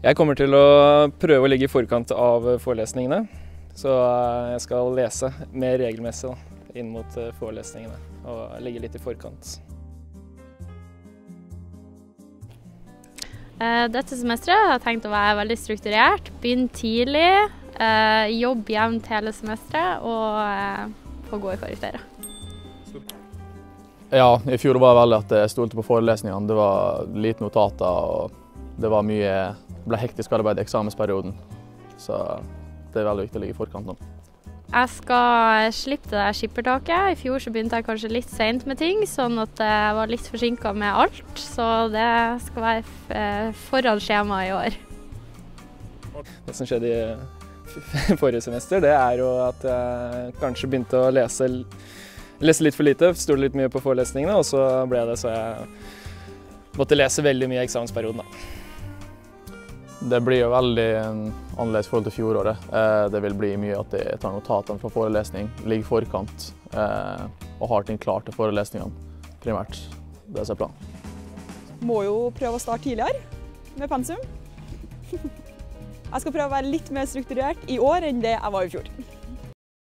Jeg kommer til å prøve å ligge i forkant av forelesningene. Så eh, jeg skal lese mer regelmessig da, inn mot eh, forelesningene og ligge litt i forkant. Eh, Dette semesteret har jeg tenkt å være veldig strukturert. Begynne tidlig, jobb jevnt hele semesteret og få få gode karakterer. Ja, i fjor var det veldig at jeg stolte på forelesningene. Det var lite notater og det var mye det ble hektisk arbeid i eksamensperioden. Så det er veldig viktig å ligge i forkant nå. Jeg skal slippe det der skippertaket. I fjor så begynte jeg kanskje litt seint med ting, sånn at jeg var litt forsinka med alt. Så det skal være eh, foran skjemaet i år. Det som skjedde i forrige semester, det er jo at jeg kanskje begynte å lese, lese litt for lite. Stolte litt mye på forelesningene, og så ble det så jeg måtte lese veldig mye i eksamensperioden. da. Det blir jo veldig eh, annerledes i forhold til fjoråret. Eh, Det vil bli mye at jeg tar notatene fra forelesning, ligger forkant eh, og har ting klart til forelesningene, primært. Det er planen. Må jo prøve å starte tidligere med pensum. Jeg skal prøve å være litt mer strukturert i år enn det jeg var i fjor.